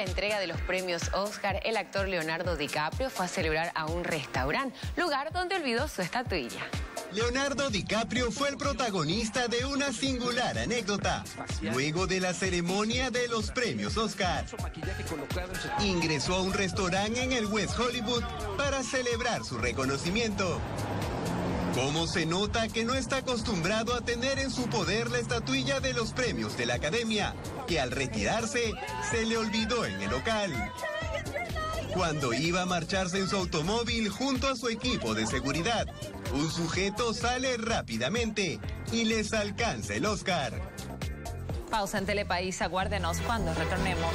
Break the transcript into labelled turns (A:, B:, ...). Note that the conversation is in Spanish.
A: la entrega de los premios Oscar, el actor Leonardo DiCaprio fue a celebrar a un restaurante, lugar donde olvidó su estatuilla.
B: Leonardo DiCaprio fue el protagonista de una singular anécdota. Luego de la ceremonia de los premios Oscar, ingresó a un restaurante en el West Hollywood para celebrar su reconocimiento. ¿Cómo se nota que no está acostumbrado a tener en su poder la estatuilla de los premios de la academia, que al retirarse se le olvidó en el local? Cuando iba a marcharse en su automóvil junto a su equipo de seguridad, un sujeto sale rápidamente y les alcanza el Oscar.
C: Pausa en Telepaís, aguárdenos cuando retornemos.